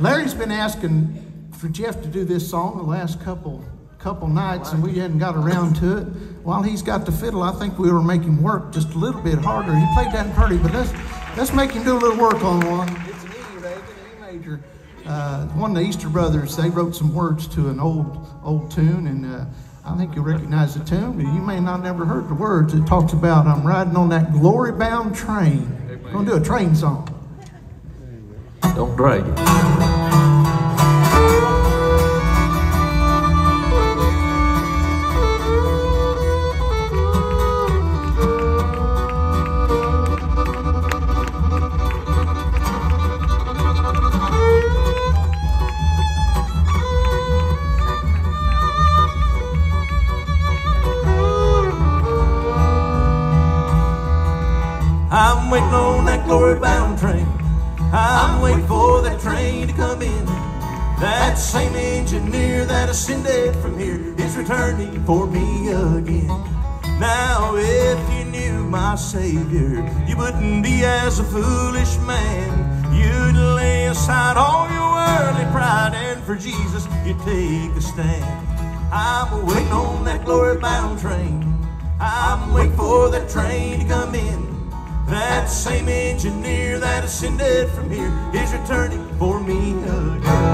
Larry's been asking for Jeff to do this song the last couple couple nights, and we hadn't got around to it. While he's got the fiddle, I think we were making him work just a little bit harder. He played that pretty, but let's let's make him do a little work on one. It's an E, Reagan, E major. Uh, one of the Easter brothers, they wrote some words to an old old tune, and uh, I think you'll recognize the tune, but you may not never heard the words. It talks about I'm riding on that glory bound train. We're gonna do a train song. Don't drag it. I'm waiting on that glory bound train. I'm waiting for that train to come in. That same engineer that ascended from here is returning for me again. Now, if you knew my Savior, you wouldn't be as a foolish man. You'd lay aside all your worldly pride, and for Jesus, you'd take a stand. I'm waiting on that glory bound train. I'm waiting for that train to come in. That same engineer that ascended from here is returning for me again.